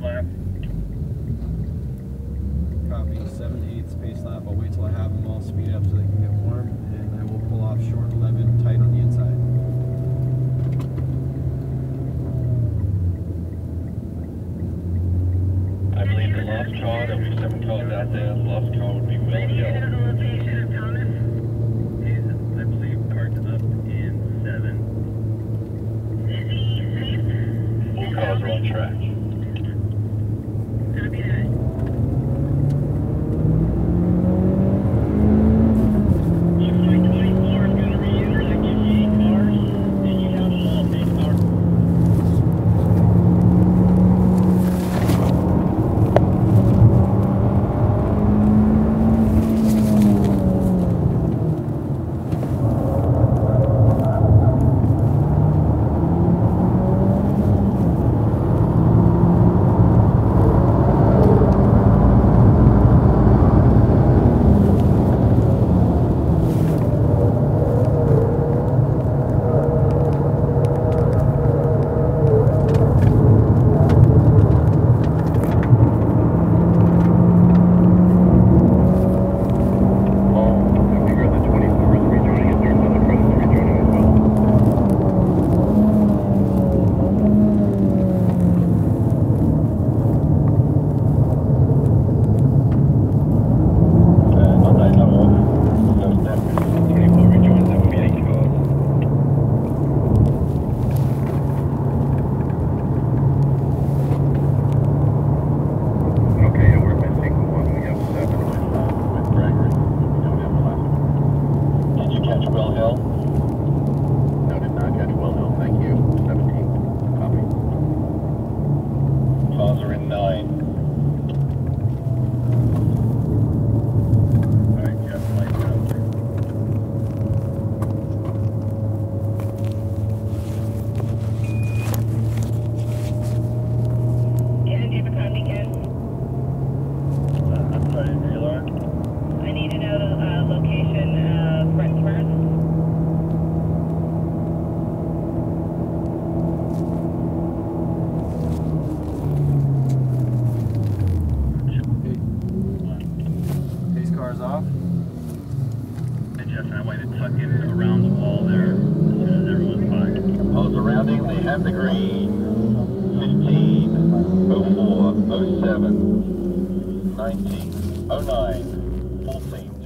lap. Copy, 7 8 space lap. I'll wait till I have them all speed up so they can get warm, and I will pull off short 11 tight on the inside. I believe the last car, there'll be seven cars out there. The left car would be well yellow. cars are on track. Catch cars off. Hey, Jeff, I want you to tuck in around the wall there as soon as everyone's by. All surrounding, they have the green. 15, 04, 07, 19, 09, 14.